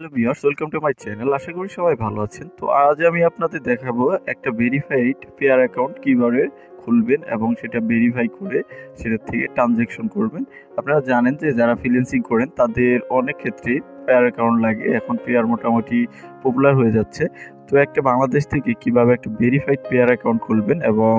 Hello viewers welcome to my channel আশা করি সবাই ভালো আছেন। তো আজ আমি আপনাদের দেখাবো একটা ভেরিফাইড পেয়ার অ্যাকাউন্ট কীভাবে খুলবেন এবং সেটা ভেরিফাই করে সেটা থেকে ট্রানজ্যাকশন করবেন। আপনারা জানেন যে যারা ফ্রিল্যান্সিং করেন, তাদের অনেক ক্ষেত্রে পেয়ার অ্যাকাউন্ট লাগে। এখন পেয়ার মোটামুটি পপুলার হয়ে যাচ্ছে। তো একটা বাংলাদেশ থেকে কীভাবে একটা ভেরিফাইড পেয়ার অ্যাকাউন্ট খুলবেন এবং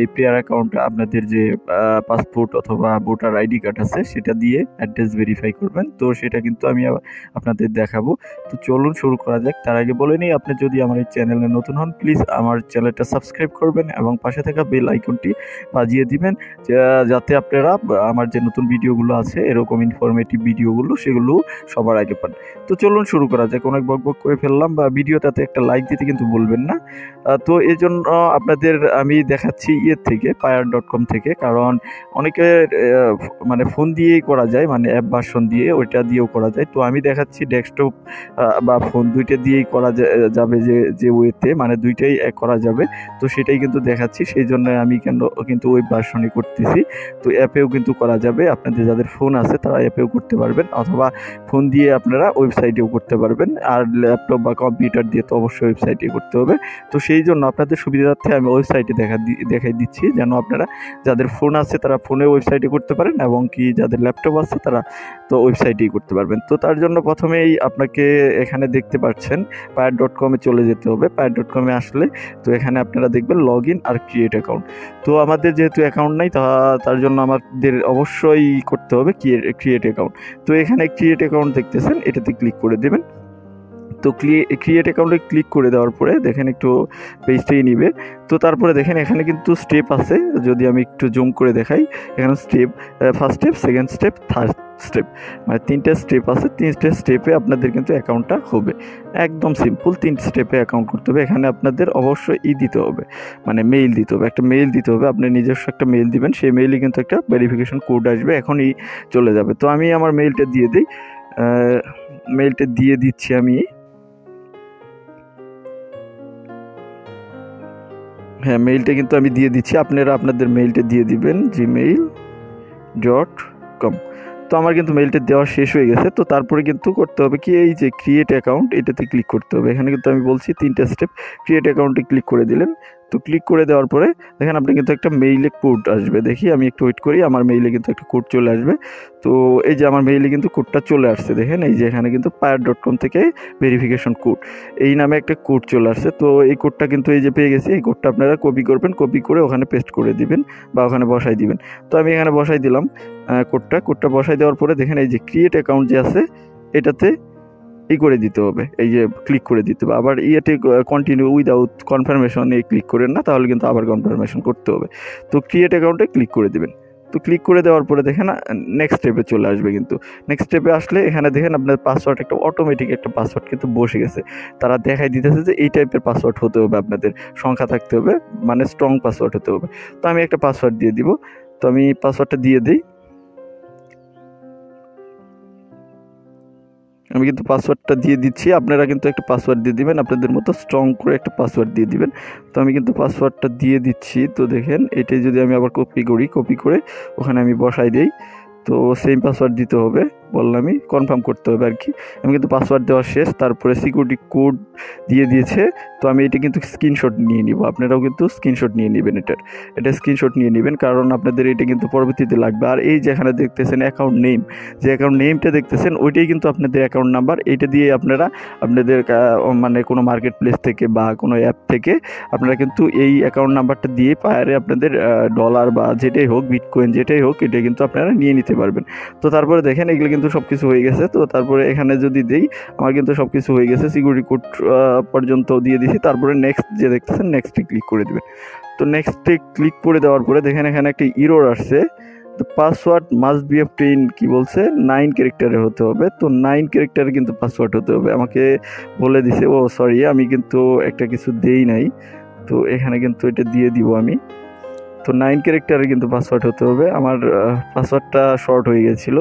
এই পেয়ার অ্যাকাউন্টটা আপনাদের যে পাসপোর্ট অথবা ভোটার আইডি কার্ড আছে, সেটা দিয়ে অ্যাড্রেস ভেরিফাই করবেন। তো সেটা কিন্তু আমি আপনাদের দেখাবো। তো চলুন শুরু করা যাক। তার আগে বলে নিই, আপনি যদি আমার এই চ্যানেলে নতুন হন প্লিজ আমার চ্যানেলটা সাবস্ক্রাইব করবেন এবং পাশে থাকা বেল আইকনটি বাজিয়ে দিবেন যাতে আপনারা আমার যে নতুন ভিডিওগুলো আছে, এরকম ইনফরমেটিভ ভিডিওগুলো, সেগুলো সবার আগে পান। তো চলুন শুরু করা যাক। অনেক বক বক করে ফেললাম, বা, ভিডিওটাতে একটা লাইক দিতে কিন্তু বলবেন না। তো এই জন্য আপনাদের আমি দেখাচ্ছি ইয়ের থেকে, পায়ার ডট কম থেকে, কারণ অনেকে মানে ফোন দিয়েই করা যায় মানে অ্যাপ ভার্সন দিয়ে ওইটা দিয়েও করা যায়। তো আমি দেখাচ্ছি ডেস্কটপ বা ফোন দুইটা দিয়েই করা যাবে যে যে ওয়েতে মানে দুইটাই করা যাবে। তো সেটাই কিন্তু দেখাচ্ছি, সেই জন্য আমি কেন, কিন্তু ওয়েব ভার্সনে করতেছি। তো অ্যাপেও কিন্তু করা যাবে, আপনাদের যাদের ফোন আছে তারা অ্যাপেও করতে পারবেন, অথবা ফোন দিয়ে আপনারা ওয়েবসাইটেও করতে পারবেন। আর ল্যাপটপ বা কম্পিউটার দিয়ে তো অবশ্যই ওয়েবসাইটে করতে হবে। তো সেই জন্য আপনাদের সুবিধার্থে আমি ওয়েবসাইটে দেখা দেখাই দিচ্ছি যেন আপনারা যাদের ফোন আছে তারা ফোনে ওয়েবসাইটে করতে পারেন এবং কি যাদের ল্যাপটপ আছে তারা তো ওয়েবসাইটেই করতে পারবেন। তো তার জন্য প্রথমেই আপনাকে এখানে দেখতে পাচ্ছেন পায়ার ডট কমে চলে যেতে হবে। পায়ার ডট কমে আসলে তো এখানে আপনারা দেখবেন লগ ইন আর ক্রিয়েট অ্যাকাউন্ট তো আমাদের যেহেতু অ্যাকাউন্ট নাই তা, তার জন্য আমাদের অবশ্যই করতে হবে ক্রিয়েট অ্যাকাউন্ট তো এখানে ক্রিয়েট অ্যাকাউন্ট দেখতেছেন, এটাতে ক্লিক করে দেবেন। তো ক্রিয়েট অ্যাকাউন্টে ক্লিক করে দেওয়ার পরে দেখেন একটু পেজটাই নিবে। তো তারপরে দেখেন এখানে কিন্তু স্টেপ আছে, যদি আমি একটু জুম করে দেখাই, এখানে step first step second step third step মানে তিনটে স্টেপ আছে, তিনটে স্টেপে আপনাদের কিন্তু অ্যাকাউন্টটা হবে। একদম সিম্পল তিনটে স্টেপে অ্যাকাউন্ট করতে হবে। এখানে আপনাদের অবশ্যই ই দিতে হবে। মানে মেইল দিতে হবে। একটা মেইল দিতে হবে। আপনি নিজস্ব একটা মেইল দিবেন, সেই মেইলে কিন্তু একটা ভেরিফিকেশন কোড আসবে। এখনই চলে যাবে। তো আমি আমার মেইলটা দিয়ে দিই। মেইলটা দিয়ে দিচ্ছি আমি। হ্যাঁ মেইলটা কিন্তু আমি দিয়ে দিচ্ছি। আপনারা আপনাদের মেইলটা দিয়ে দিবেন জিমেইল ডট কম তো আমার কিন্তু মেইলটা দেওয়া শেষ হয়ে গেছে। তো তারপরে কিন্তু করতে হবে কি, এই যে ক্রিয়েট অ্যাকাউন্ট এটাতে ক্লিক করতে হবে। এখানে কিন্তু আমি বলছি তিনটা স্টেপ ক্রিয়েট অ্যাকাউন্টে ক্লিক করে দিলেন। তো ক্লিক করে দেওয়ার পরে দেখেন আপনি কিন্তু একটা মেইলে কোড আসবে। দেখি আমি একটু ওয়েট করি, আমার মেইলে কিন্তু একটা কোড চলে আসবে। তো এই যে আমার মেইলে কিন্তু কোডটা চলে আসছে, দেখেন এই যে এখানে কিন্তু পায়ার ডট কম থেকে ভেরিফিকেশন কোড এই নামে একটা কোড চলে আসছে, তো এই কোডটা কিন্তু এই যে পেয়ে গেছি, এই কোডটা আপনারা কপি করবেন কপি করে ওখানে পেস্ট করে দিবেন বা ওখানে বসাই দিবেন। তো আমি এখানে বসাই দিলাম কোডটা কোডটা বসাই দেওয়ার পরে দেখেন এই যে ক্রিয়েট অ্যাকাউন্ট যে আছে, এটাতে ই করে দিতে হবে, এই যে ক্লিক করে দিতে হবে। আবার ইয়েতে কন্টিনিউ উইদাউট কনফার্মেশন এই ক্লিক করেন না, তাহলে কিন্তু আবার কনফার্মেশন করতে হবে। তো ক্রিয়েট অ্যাকাউন্টে ক্লিক করে দেবেন। তো ক্লিক করে দেওয়ার পরে দেখেন নেক্সট স্টেপে চলে আসবে কিন্তু। নেক্সট স্টেপে আসলে এখানে দেখেন আপনার পাসওয়ার্ড একটা অটোমেটিক একটা পাসওয়ার্ড কিন্তু বসে গেছে। তারা দেখাই দিতেছে যে এই টাইপের পাসওয়ার্ড হতে হবে, আপনাদের সংখ্যা থাকতে হবে মানে স্ট্রং পাসওয়ার্ড হতে হবে। তো আমি একটা পাসওয়ার্ড দিয়ে দিব। তো আমি পাসওয়ার্ডটা দিয়ে দিই। আমি কিন্তু পাসওয়ার্ডটা দিয়ে দিচ্ছি। আপনারা কিন্তু একটা পাসওয়ার্ড দিয়ে দিবেন। আপনাদের মতো স্ট্রং করে একটা পাসওয়ার্ড দিয়ে দিবেন। তো আমি কিন্তু পাসওয়ার্ডটা দিয়ে দিচ্ছি। তো দেখেন, এটাই যদি আমি আবার কপি করি কপি করে ওখানে আমি বসাই দিই। তো সেম পাসওয়ার্ড দিতে হবে। বললামই কনফার্ম করতে হবে আর কি। আমি কিন্তু পাসওয়ার্ড দেওয়া শেষ, তারপরে সিকিউরিটি কোড দিয়ে দিয়েছে, তো আমি এটা কিন্তু স্ক্রিনশট নিয়ে নিব। আপনারাও কিন্তু স্ক্রিনশট নিয়ে নেবেন এটার এটা স্ক্রিনশট নিয়ে নেবেন, কারণ আপনাদের এটা কিন্তু পরবর্তীতে লাগবে। আর এই যেখানে দেখতেছেন অ্যাকাউন্ট নেম যে অ্যাকাউন্ট নেমটা দেখতেছেন, ওইটাই কিন্তু আপনাদের অ্যাকাউন্ট নাম্বার এইটা দিয়ে আপনারা, আপনাদের মানে কোনো মার্কেট প্লেস থেকে বা কোনো অ্যাপ থেকে, আপনারা কিন্তু এই অ্যাকাউন্ট নাম্বারটা দিয়ে পায়ারে আপনাদের ডলার বা যেটাই হোক বিটকয়েন যেটাই হোক, এটা কিন্তু আপনারা নিয়ে নিতে পারবেন। তো তারপরে দেখেন, এগুলো কিন্তু সব কিছু হয়ে গেছে। তো তারপরে এখানে যদি দিই, আমার কিন্তু সব কিছু হয়ে গেছে সিকিউরিটি কোড পর্যন্ত দিয়ে দিয়েছি। তারপরে নেক্সট যে দেখতেছেন নেক্সটে ক্লিক করে দেবেন। তো নেক্সটে ক্লিক করে দেওয়ার পরে দেখেন, এখানে একটা ইরোর আসছে। তো পাসওয়ার্ড মাস্ট বি টেন কী বলছে? নাইন ক্যারেক্টারে হতে হবে। তো নাইন ক্যারেক্টারে কিন্তু পাসওয়ার্ড হতে হবে। আমাকে বলে দিছে, ও সরি আমি কিন্তু একটা কিছু দেই নাই। তো এখানে কিন্তু এটা দিয়ে দিব আমি। তো নাইন ক্যারেক্টারে কিন্তু পাসওয়ার্ড হতে হবে। আমার পাসওয়ার্ডটা শর্ট হয়ে গেছিল।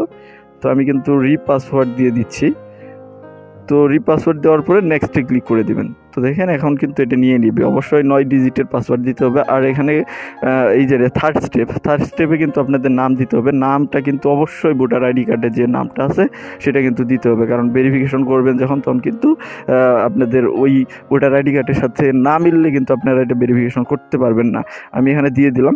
তো আমি কিন্তু রি পাসওয়ার্ড দিয়ে দিচ্ছি। তো রিপাসওয়ার্ড দেওয়ার পরে নেক্সটে ক্লিক করে দিবেন। তো দেখেন এখন কিন্তু এটা নিয়ে নিবে। অবশ্যই নয় ডিজিটের পাসওয়ার্ড দিতে হবে। আর এখানে এই যে থার্ড স্টেপ থার্ড স্টেপে কিন্তু আপনাদের নাম দিতে হবে। নামটা কিন্তু অবশ্যই ভোটার আইডি কার্ডে যে নামটা আছে, সেটা কিন্তু দিতে হবে। কারণ ভেরিফিকেশন করবেন যখন, তখন কিন্তু আপনাদের ওই ভোটার আইডি কার্ডের সাথে না মিললে কিন্তু আপনারা এটা ভেরিফিকেশন করতে পারবেন না। আমি এখানে দিয়ে দিলাম।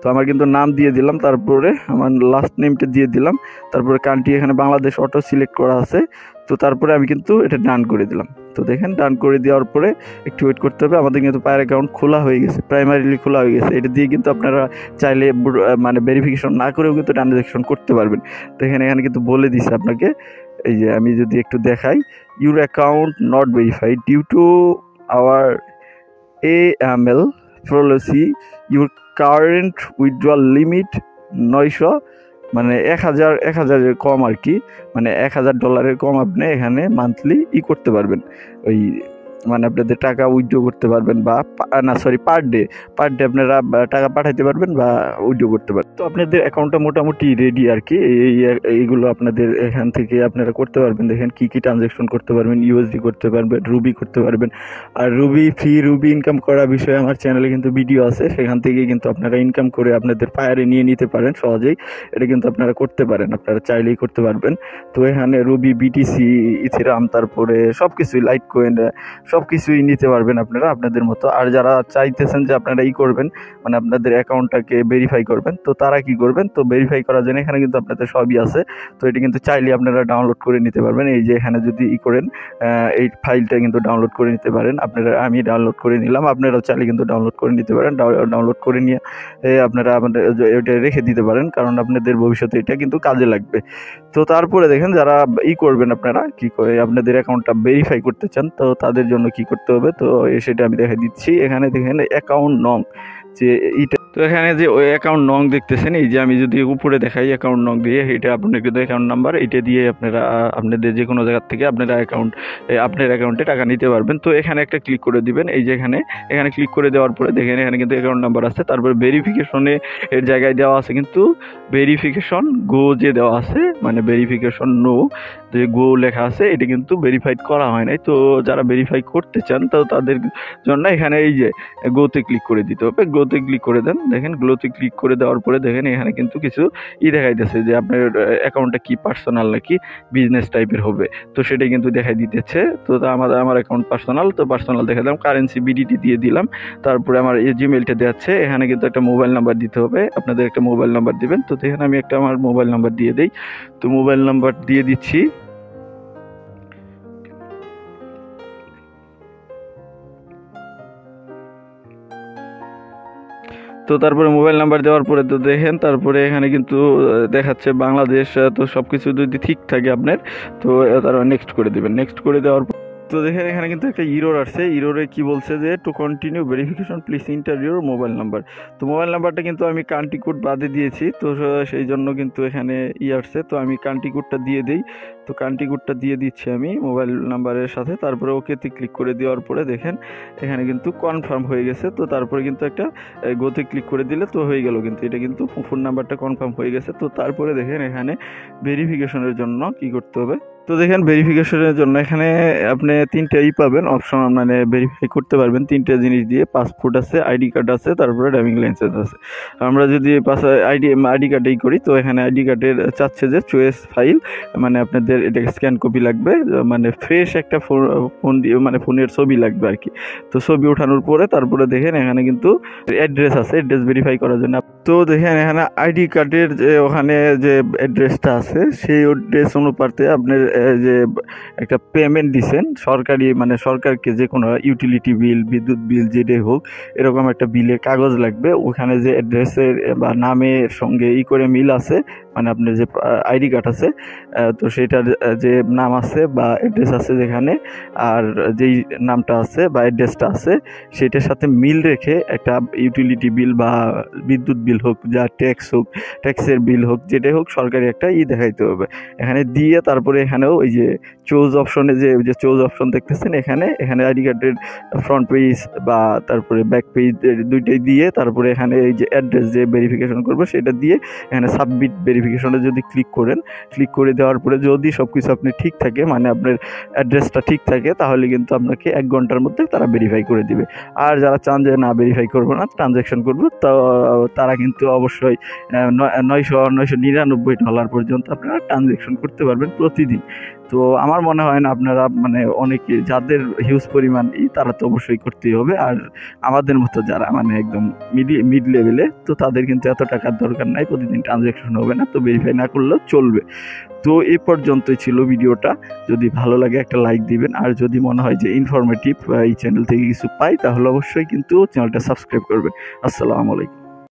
তো আমার কিন্তু নাম দিয়ে দিলাম, তারপরে আমার লাস্ট নেমটা দিয়ে দিলাম, তারপরে কান্ট্রি এখানে বাংলাদেশ অটো সিলেক্ট করা আছে, তো তারপরে আমি কিন্তু এটা ডান করে দিলাম। তো দেখেন ডান করে দেওয়ার পরে একটু ওয়েট করতে হবে, আমাদের কিন্তু পায়ের অ্যাকাউন্ট খোলা হয়ে গেছে প্রাইমারিলি খোলা হয়ে গেছে, এটা দিয়ে কিন্তু আপনারা চাইলে মানে ভেরিফিকেশন না করেও কিন্তু ট্রানজ্যাকশন করতে পারবেন। তো এখানে এখানে কিন্তু বলে দিছে আপনাকে, এই যে আমি যদি একটু দেখাই your account not verified due to our A M L policy your current withdrawal limit নয়শো মানে এক হাজার, এক হাজারের কম আর কি। মানে এক হাজার ডলারের কম আপনি এখানে মান্থলি ই করতে পারবেন। ওই মানে আপনাদের টাকা উইথড্র করতে পারবেন বা না sorry per day per day আপনারা টাকা পাঠাইতে পারবেন বা উইথড্র করতে পারবেন। তো আপনাদের অ্যাকাউন্টটা মোটামুটি রেডি আর কি। এই এইগুলো আপনাদের এখান থেকে আপনারা করতে পারবেন। দেখেন কী কী ট্রানজ্যাকশন করতে পারবেন ইউএসডি করতে পারবেন রুবি করতে পারবেন। আর রুবি ফ্রি রুবি ইনকাম করা বিষয়ে আমার চ্যানেলে কিন্তু ভিডিও আছে। সেখান থেকে কিন্তু আপনারা ইনকাম করে আপনাদের পায়ারে নিয়ে নিতে পারেন সহজেই। এটা কিন্তু আপনারা করতে পারেন, আপনারা চাইলেই করতে পারবেন। তো এখানে রুবি বিটিসি ইথিরাম তারপরে সব কিছুই লাইট কোয়েন সব কিছুই নিতে পারবেন আপনারা আপনাদের মতো। আর যারা চাইতেছেন যে আপনারা ই করবেন মানে আপনাদের অ্যাকাউন্টটাকে ভেরিফাই করবেন, তো তারা কি করবেন? তো ভেরিফাই করার জন্য এখানে কিন্তু আপনাদের সবই আছে। তো এটি কিন্তু চাইলে আপনারা ডাউনলোড করে নিতে পারবেন। এই যে এখানে যদি ই করেন এই ফাইলটা কিন্তু ডাউনলোড করে নিতে পারেন। আপনারা, আমি ডাউনলোড করে নিলাম। আপনারাও চাইলে কিন্তু ডাউনলোড করে নিতে পারেন। ডাউনলোড করে নিয়ে আপনারা আপনাদের এটা রেখে দিতে পারেন। কারণ আপনাদের ভবিষ্যতে এটা কিন্তু কাজে লাগবে। তো তারপরে দেখেন, যারা ই করবেন আপনারা, কি করে আপনাদের অ্যাকাউন্টটা ভেরিফাই করতে চান, তো তাদের জন্য কি করতে হবে? তো সেটা আমি দেখা দিচ্ছি। এখানে দেখেন অ্যাকাউন্ট নং যে এইটা তো এখানে যে ওই অ্যাকাউন্ট নং দেখতেছেন, এই যে আমি যদি উপরে দেখাই অ্যাকাউন্ট নং দিয়ে, এটা আপনার কিন্তু অ্যাকাউন্ট নাম্বার এটা দিয়ে আপনারা, আপনাদের যে কোনো জায়গার থেকে আপনারা অ্যাকাউন্ট আপনার অ্যাকাউন্টে টাকা নিতে পারবেন। তো এখানে একটা ক্লিক করে দিবেন, এই যে এখানে এখানে ক্লিক করে দেওয়ার পরে দেখেন এখানে কিন্তু অ্যাকাউন্ট নাম্বার আছে। তারপরে ভেরিফিকেশনে এর জায়গায় দেওয়া আছে কিন্তু ভেরিফিকেশন গো যে দেওয়া আছে মানে ভেরিফিকেশন নো যে গো লেখা আছে, এটা কিন্তু ভেরিফাইড করা হয় নাই। তো যারা ভেরিফাই করতে চান, তো তাদের জন্য এখানে এই যে গোতে ক্লিক করে দিতে হবে। গোতে ক্লিক করে দেন দেখেন গ্লোতে ক্লিক করে দেওয়ার পরে দেখেন এখানে কিন্তু কিছু ই দেখাইতেছে যে আপনার অ্যাকাউন্টটা কি পার্সোনাল নাকি বিজনেস টাইপের হবে। তো সেটা কিন্তু দেখাই দিতেছে। তো আমাদের আমার অ্যাকাউন্ট পার্সোনাল তো পার্সোনাল দেখা দিলাম। কারেন্সি বিডিটি দিয়ে দিলাম। তারপরে আমার এই জিমেলটা দেওয়াচ্ছে। এখানে কিন্তু একটা মোবাইল নাম্বার দিতে হবে। আপনাদের একটা মোবাইল নাম্বার দিবেন। তো দেখেন আমি একটা আমার মোবাইল নাম্বার দিয়ে দিই। তো মোবাইল নাম্বার দিয়ে দিচ্ছি। তো তারপরে মোবাইল নাম্বার দেওয়ার পরে তো দেখেন, তারপরে এখানে কিন্তু দেখাচ্ছে বাংলাদেশ তো সব কিছু যদি ঠিক থাকে আপনার, তো তারা নেক্সট করে দেবেন। নেক্সট করে দেওয়ার পর, তো দেখেন এখানে কিন্তু একটা ইরোর আসছে। ইরোরে কি বলছে যে টু কন্টিনিউ ভেরিফিকেশন প্লিজ ইন্টারভিউর মোবাইল নাম্বার তো মোবাইল নাম্বারটা কিন্তু আমি কান্ট্রি কোড বাদে দিয়েছি, তো সেই জন্য কিন্তু এখানে ই আসছে। তো আমি কান্ট্রি কোডটা দিয়ে দিই। তো কান্ট্রি কোডটা দিয়ে দিচ্ছি আমি মোবাইল নাম্বারের সাথে তারপরে ওকেতে ক্লিক করে দেওয়ার পরে দেখেন এখানে কিন্তু কনফার্ম হয়ে গেছে তো তারপরে কিন্তু একটা গোতে ক্লিক করে দিলে তো হয়ে গেল কিন্তু এটা কিন্তু ফোন নাম্বারটা কনফার্ম হয়ে গেছে তো তারপরে দেখেন এখানে ভেরিফিকেশনের জন্য কি করতে হবে তো দেখেন ভেরিফিকেশনের জন্য এখানে আপনি তিনটা ই পাবেন অপশন মানে ভেরিফাই করতে পারবেন তিনটা জিনিস দিয়ে পাসপোর্ট আছে আইডি কার্ড আছে তারপরে ড্রাইভিং লাইসেন্স আছে আমরা যদি পাস আইডি আইডি কার্ডেই করি তো এখানে আইডি কার্ডের চাচ্ছে যে চয়েস ফাইল মানে আপনাদের এটা স্ক্যান কপি লাগবে মানে ফ্রেশ একটা ফোন ফোন দিয়ে মানে ফোনের ছবি লাগবে আর কি। তো ছবি ওঠানোর পরে তারপরে দেখেন এখানে কিন্তু অ্যাড্রেস আছে অ্যাড্রেস ভেরিফাই করার জন্য তো দেখেন, এখানে আইডি কার্ডের যে ওখানে যে অ্যাড্রেসটা আছে, সেই অ্যাড্রেস অনুপাতে আপনার যে একটা পেমেন্ট দিছেন, সরকারি মানে সরকারকে যে কোনো ইউটিলিটি বিল বিদ্যুৎ বিল যেটাই হোক, এরকম একটা বিলের কাগজ লাগবে। ওখানে যে অ্যাড্রেসের বা নামের সঙ্গে ই করে মিল আছে মানে আপনার যে আইডি কার্ড আছে তো সেটার যে নাম আছে বা অ্যাড্রেস আছে যেখানে, আর যেই নামটা আছে বা অ্যাড্রেসটা আছে, সেটার সাথে মিল রেখে একটা ইউটিলিটি বিল বা বিদ্যুৎ বিল বিল হোক, যা ট্যাক্স হোক ট্যাক্সের বিল হোক, যেটাই হোক সরকারি একটা ই দেখাইতে হবে। এখানে দিয়ে তারপরে এখানেও ওই যে চোজ অপশনে যে যে চোজ অপশন দেখতেছেন, এখানে এখানে আইডি কার্ডের ফ্রন্ট পেজ বা তারপরে ব্যাক পেজ দুইটাই দিয়ে তারপরে এখানে এই যে অ্যাড্রেস যে ভেরিফিকেশন করব, সেটা দিয়ে এখানে সাবমিট ভেরিফিকেশনে যদি ক্লিক করেন ক্লিক করে দেওয়ার পরে যদি সব কিছু আপনি ঠিক থাকে মানে আপনার অ্যাড্রেসটা ঠিক থাকে, তাহলে কিন্তু আপনাকে এক ঘণ্টার মধ্যে তারা ভেরিফাই করে দিবে। আর যারা চান যে না ভেরিফাই করব না ট্রানজ্যাকশন করব, তো তারা কিন্তু অবশ্যই নয়শো নয়শো নিরানব্বই ডলার পর্যন্ত আপনারা ট্রানজ্যাকশন করতে পারবেন প্রতিদিন। তো আমার মনে হয় না আপনারা মানে অনেকে যাদের হিউজ পরিমাণ তারা তো অবশ্যই করতেই হবে। আর আমাদের মতো যারা মানে একদম মিডি মিড লেভেলে তো তাদের কিন্তু এত টাকার দরকার নাই। প্রতিদিন ট্রানজ্যাকশন হবে না, তো ভেরিফাই না করলেও চলবে। তো এ পর্যন্তই ছিল ভিডিওটা। যদি ভালো লাগে একটা লাইক দিবেন। আর যদি মনে হয় যে ইনফরমেটিভ এই চ্যানেল থেকে কিছু পাই, তাহলে অবশ্যই কিন্তু চ্যানেলটা সাবস্ক্রাইব করবেন। আসসালামু আলাইকুম।